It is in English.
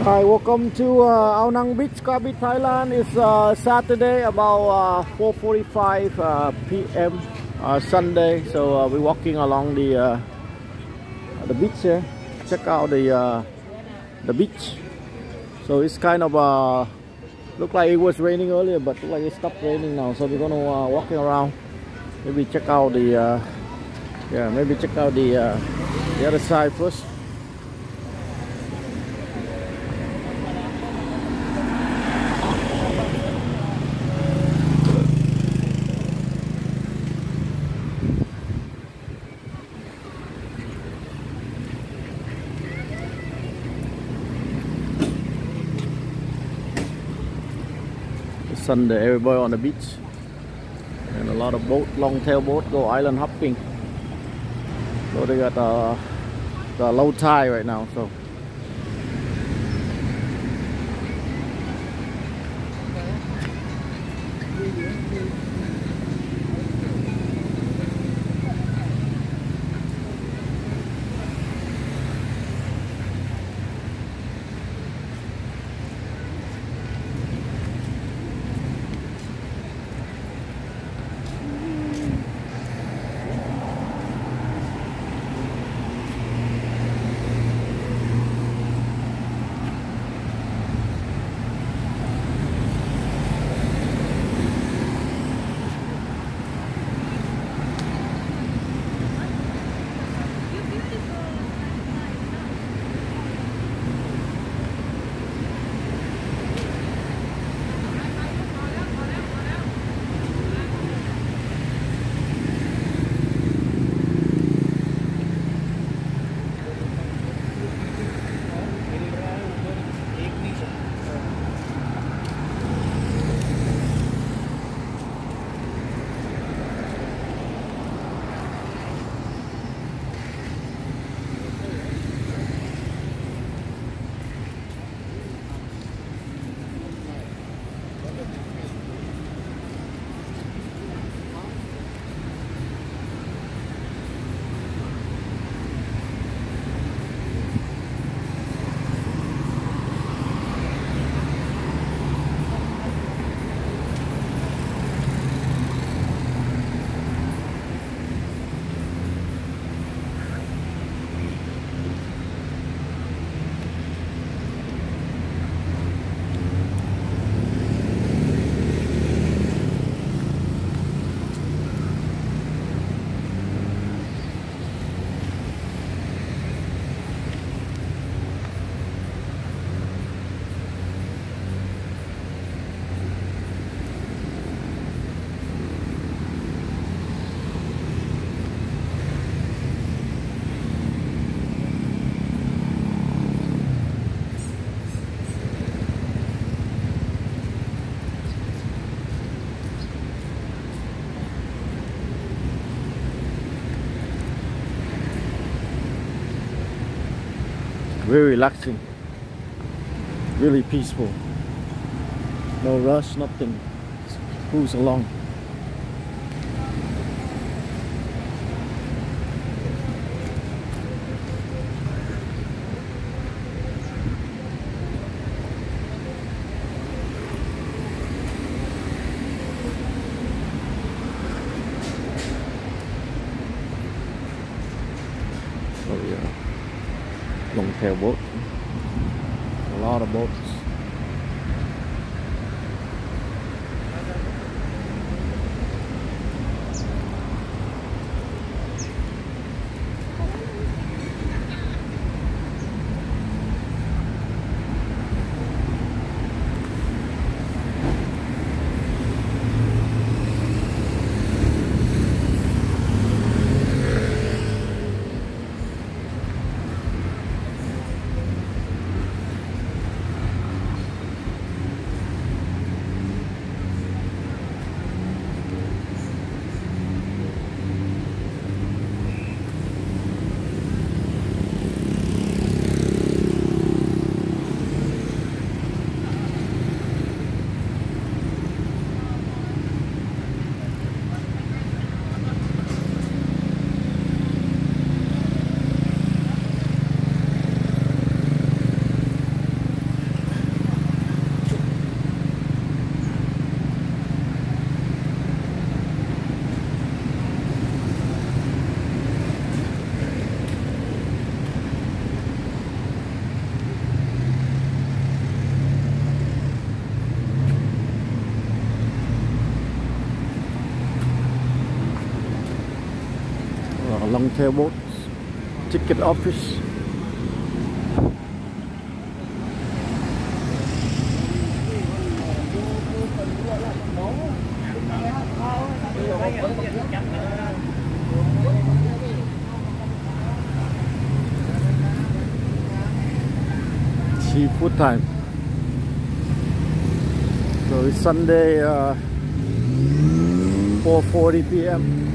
Hi, welcome to uh, Ao Nang Beach, Krabi, Thailand. It's uh, Saturday, about uh, 4:45 uh, p.m. Uh, Sunday. So uh, we're walking along the uh, the beach here. Check out the uh, the beach. So it's kind of uh, look like it was raining earlier, but look like it stopped raining now. So we're gonna uh, walking around. Maybe check out the uh, yeah, maybe check out the uh, the other side first. Sunday, everybody on the beach, and a lot of boat, long tail boat, go island hopping. So they got uh, the low tide right now. So very relaxing, really peaceful. No rush, nothing. Just cruise along. Oh yeah, long tail boat. A lot of boats. Longtail boat, ticket office. Seafood time. So it's Sunday, uh, 4:40 p.m.